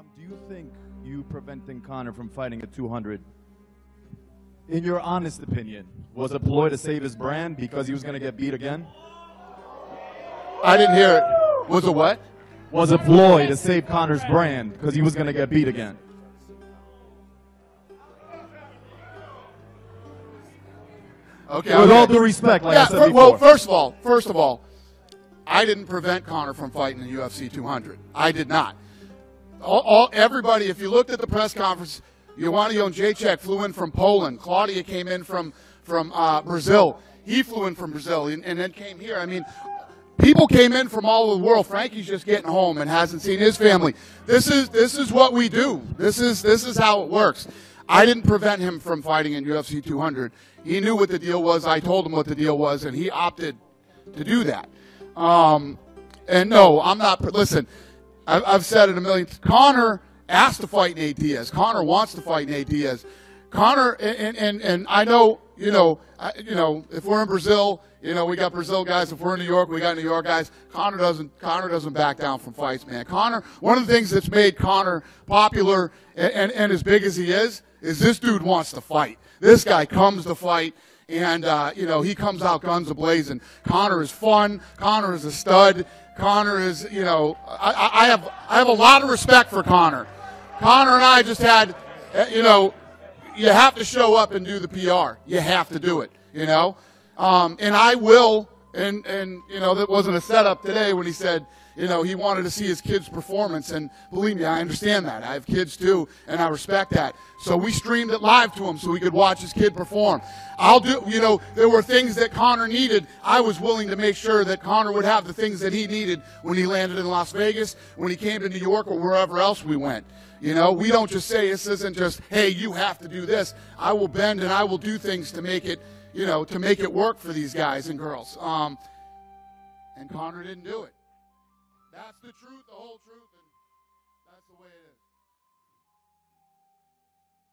Um, do you think you preventing Conor from fighting at 200, in your honest opinion, was a ploy to save his brand because he was going to get beat again? I didn't hear it. Was it what? Was a ploy to save Conor's brand because he was going to get beat again? Okay. With all due respect, like yeah. I said before. well, first of all, first of all, I didn't prevent Conor from fighting in UFC 200. I did not. All, all everybody, if you looked at the press conference, Joanna Jacek flew in from Poland. Claudia came in from from uh, Brazil. He flew in from Brazil and, and then came here. I mean, people came in from all over the world. Frankie's just getting home and hasn't seen his family. This is this is what we do. This is this is how it works. I didn't prevent him from fighting in UFC 200. He knew what the deal was. I told him what the deal was, and he opted to do that. Um, and no, I'm not. Listen, I've said it a million. Conor asked to fight Nate Diaz. Conor wants to fight Nate Diaz. Conor and and, and I know you know I, you know if we're in Brazil, you know we got Brazil guys. If we're in New York, we got New York guys. Conor doesn't Conor doesn't back down from fights, man. Conor. One of the things that's made Conor popular and, and, and as big as he is is this dude wants to fight. This guy comes to fight. And, uh, you know, he comes out guns a-blazing. Conor is fun. Conor is a stud. Conor is, you know, I, I have I have a lot of respect for Conor. Conor and I just had, uh, you know, you have to show up and do the PR. You have to do it, you know. Um, and I will, and and you know, that wasn't a setup today when he said, you know, he wanted to see his kids' performance. And believe me, I understand that. I have kids too, and I respect that. So we streamed it live to him so he could watch his kid perform. I'll do, you know, there were things that Conor needed. I was willing to make sure that Conor would have the things that he needed when he landed in Las Vegas, when he came to New York, or wherever else we went. You know, we don't just say this isn't just, hey, you have to do this. I will bend and I will do things to make it, you know, to make it work for these guys and girls. Um, and Conor didn't do it. That's the truth, the whole truth, and that's the way it is.